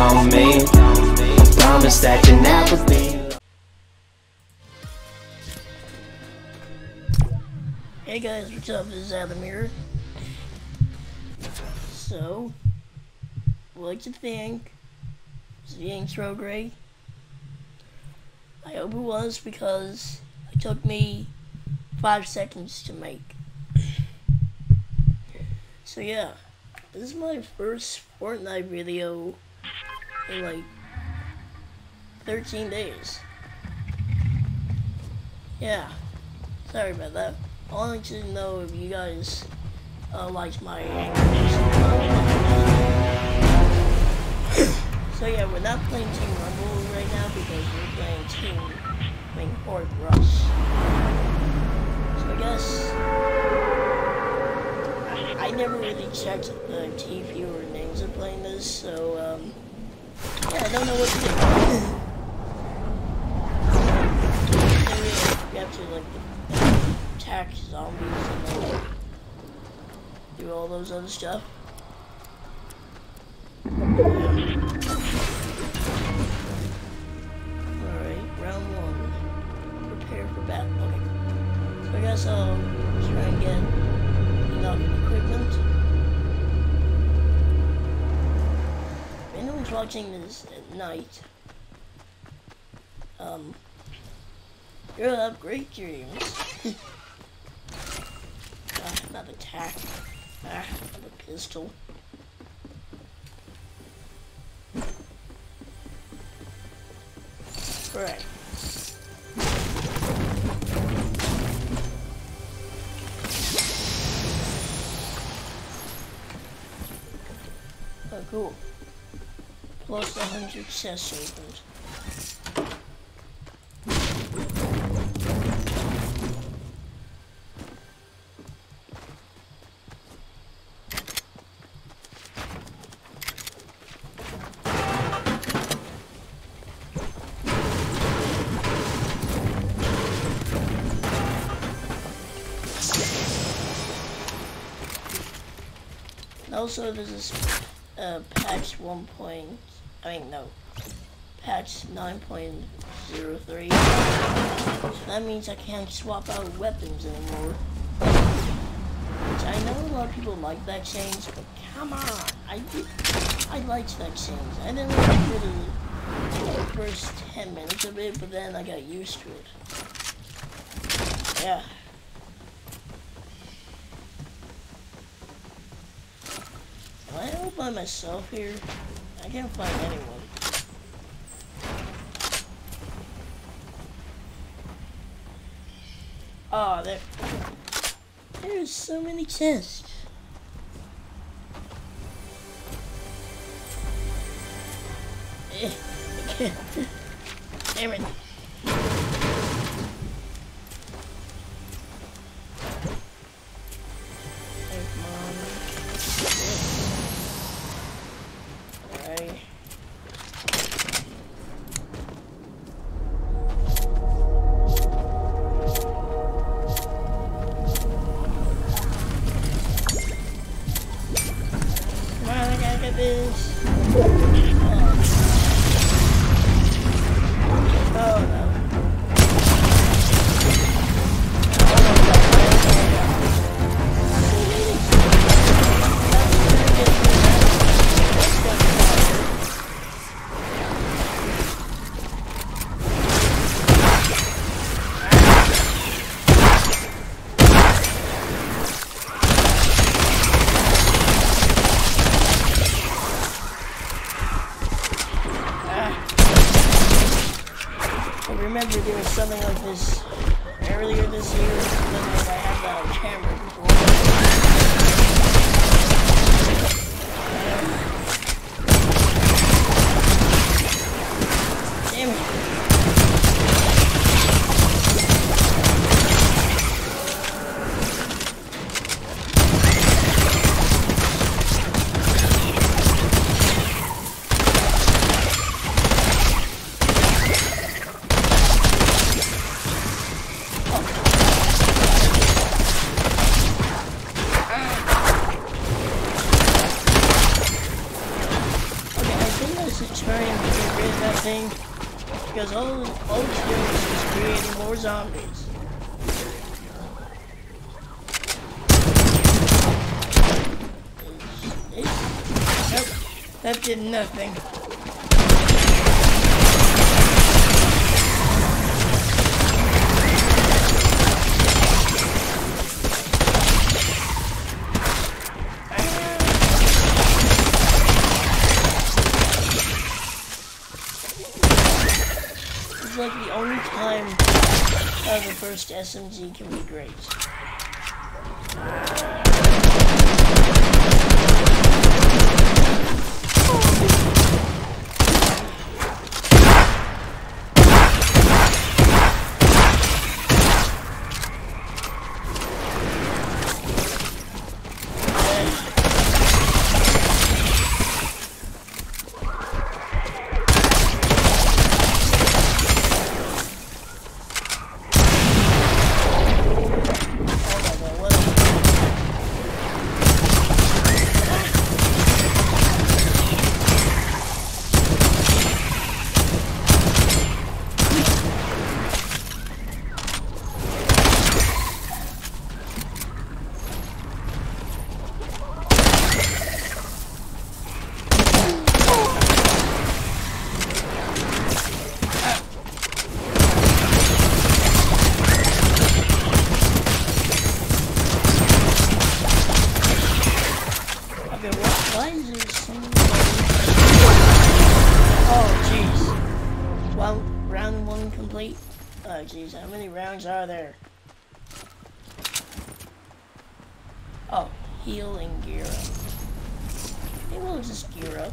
on me. Promise that you'll never be. Hey guys, what's up? This is Adam here. So, what'd you think? Was the intro great? I hope it was because it took me five seconds to make. So yeah, this is my first Fortnite video in like 13 days. Yeah, sorry about that. I wanted to know if you guys uh, liked my So yeah, we're not playing Team Rumble right now because we're playing Team, mean, Horde Rush. So I guess I, I never really checked the TV or names of playing this, so um, yeah, I don't know what to do. We have to like attack zombies and then do all those other stuff. Alright, round one. Prepare for battle. Okay. So I guess I'll try and get enough equipment. Watching this at night, um, you'll have great dreams. ah, not attack. Ah, another pistol. Right. Plus 100 chest opened. Also, this is uh, patch 1. I mean, no, patch 9.03. So that means I can't swap out weapons anymore. Which I know a lot of people like that change, but come on, I did, I liked that change. I didn't like it really the first 10 minutes of it, but then I got used to it. Yeah. Am I all by myself here? I can't find anyone. Oh, there. There's so many chests. Eh. Damn it. Remember doing something like this earlier this year when I had that on camera all it's doing is creating more zombies. That did nothing. It's like the only time uh, the first SMG can be great. Heal and gear up. Maybe we'll just gear up.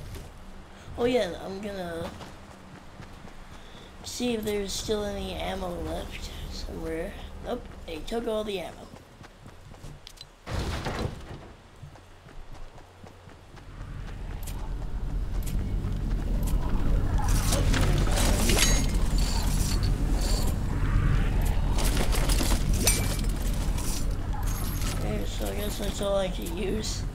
Oh yeah, I'm gonna see if there's still any ammo left somewhere. Nope, they took all the ammo. Okay, so I guess can use.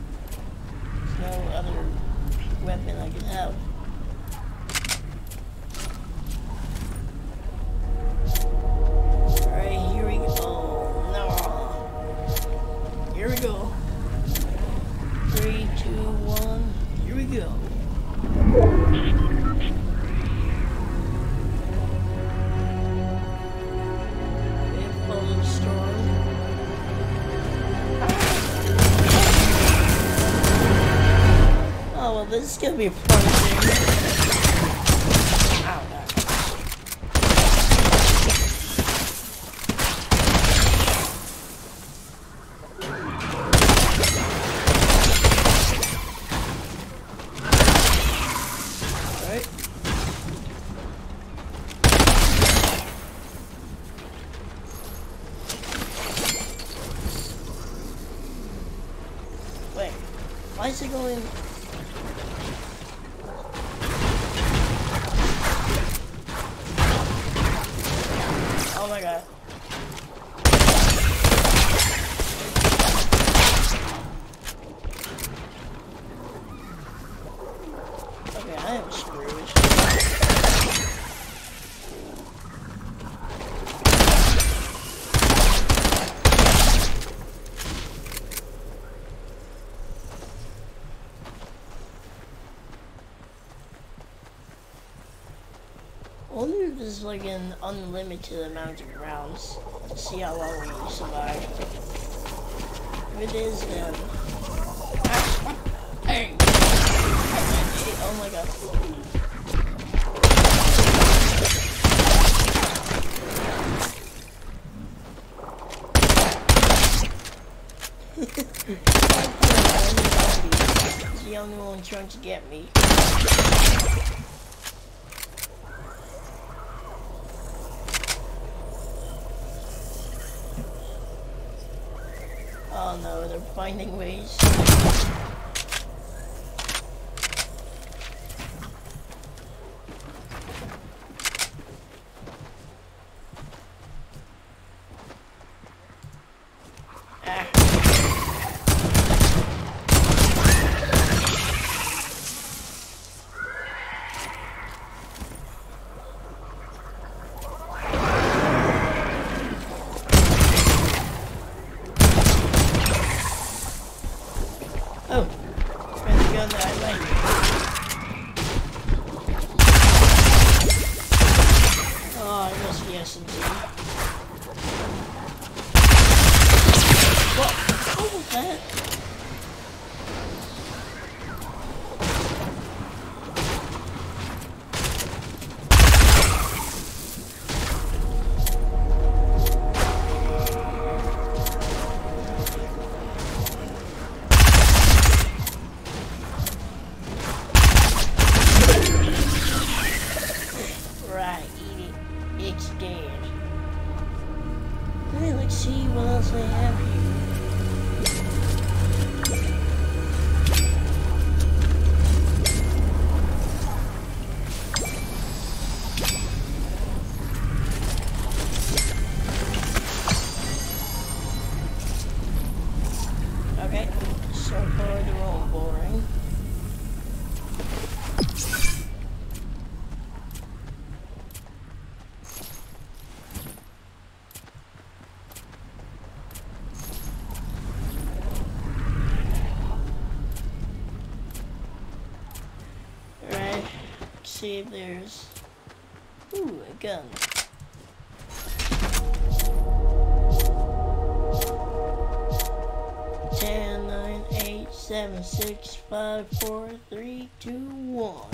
Be. Ow, ow. Wait, why is it going? Oh my god. Okay, I am screwed. I wonder if there's like an unlimited amount of rounds see how long we survive. If it is, then. Hey! Oh my god. The only one trying to get me. Oh no, they're finding ways. see if there's... Ooh, a gun. Ten, nine, eight, seven, six, five, four, three, two, one.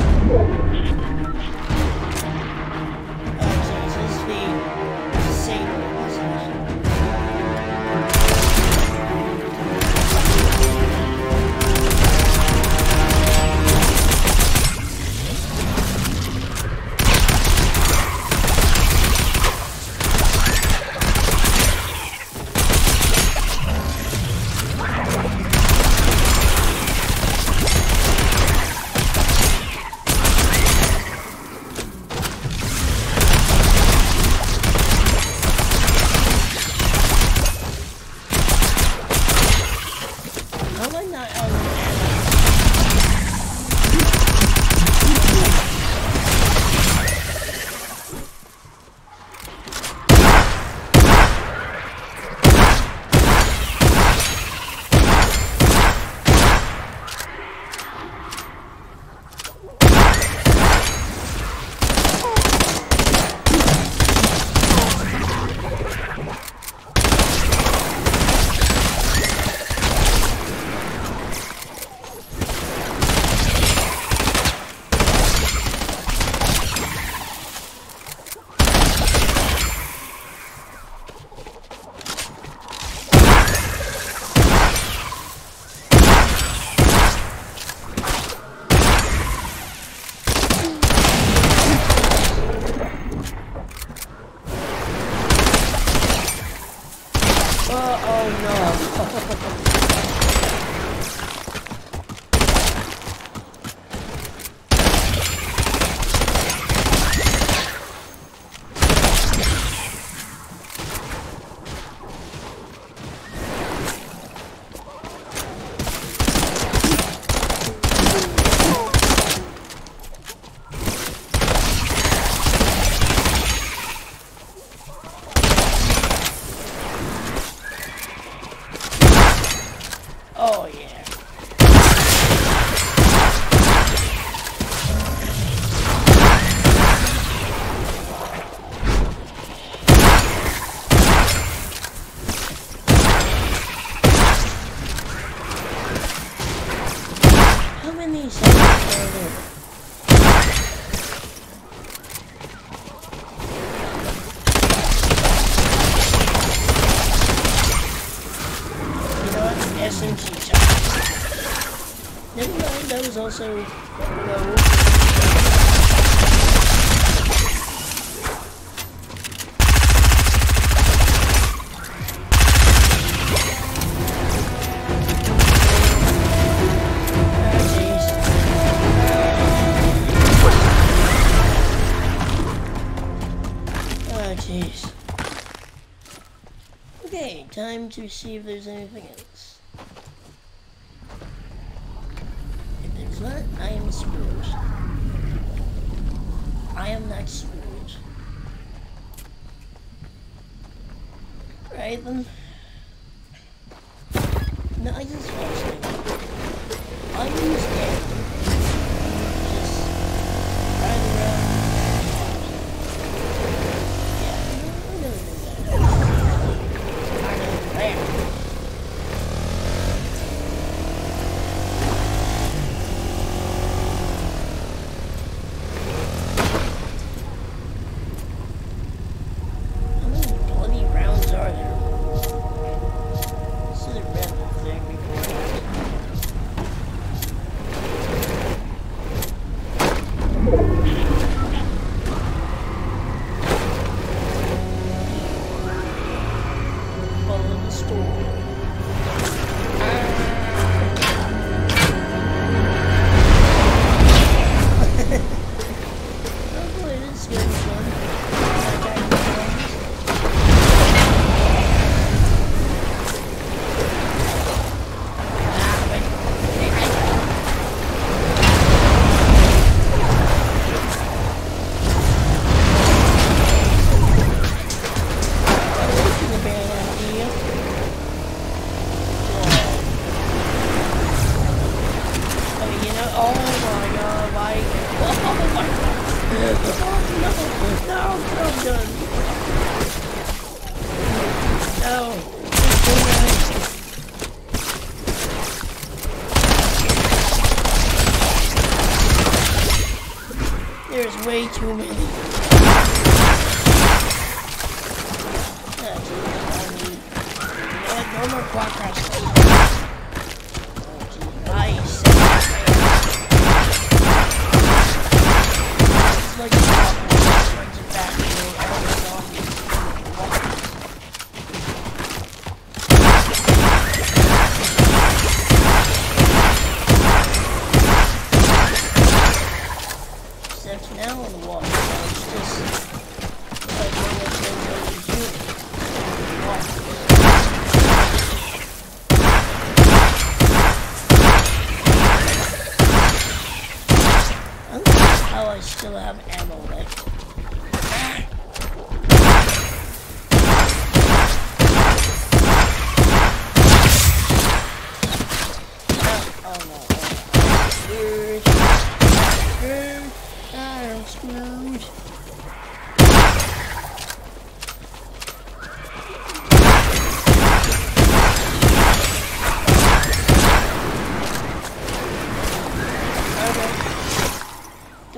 so low. Jeez. Okay, time to see if there's anything else. Nathan. Way too many.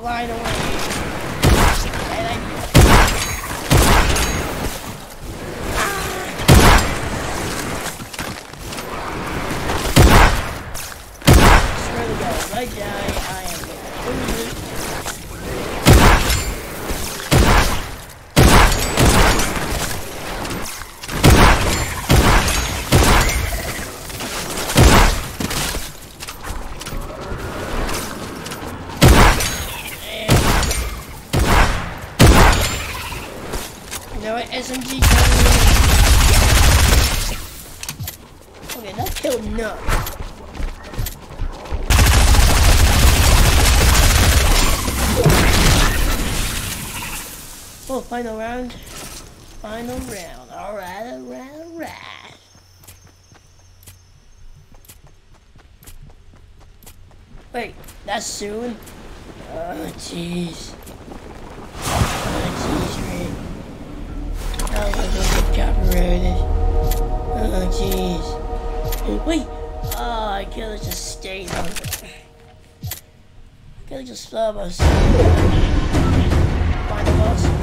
Glide away. Final round. Final round. Alright, alright, alright. Wait, that's soon? Oh, jeez. Oh, jeez, Rick. Oh, I got copyrighted. Oh, jeez. Wait! Oh, I could have just stayed on it. I could have just thought about Find the boss.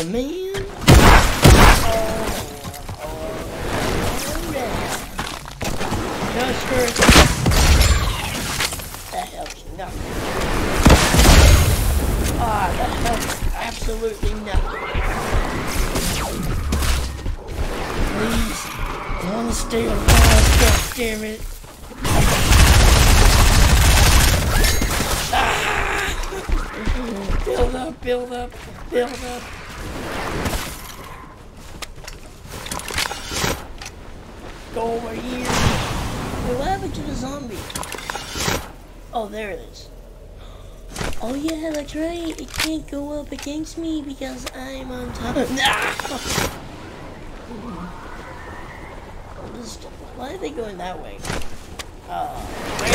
Oh man. Just for that helps nothing. Ah, that helps absolutely nothing. Please, I want to stay alive. God damn it. Ah! Build up, build up, build up. Go over here. Wait, what happened to the zombie? Oh, there it is. Oh yeah, that's right. It can't go up against me because I'm on top of. Ah! Why are they going that way? Uh,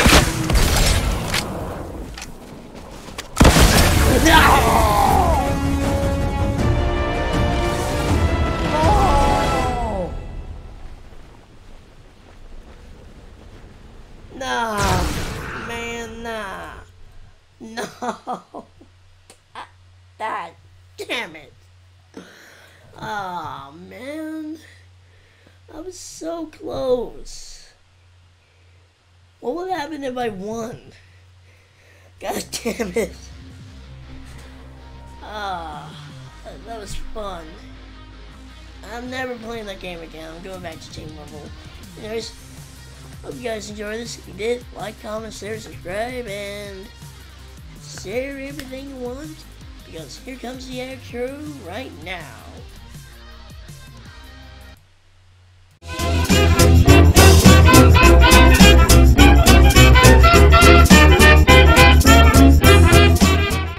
Oh, man. I was so close. What would happen if I won? God damn it. Ah, that, that was fun. I'm never playing that game again. I'm going back to Team Level. Anyways, hope you guys enjoyed this. If you did, like, comment, share, subscribe, and share everything you want. Because here comes the outro right now.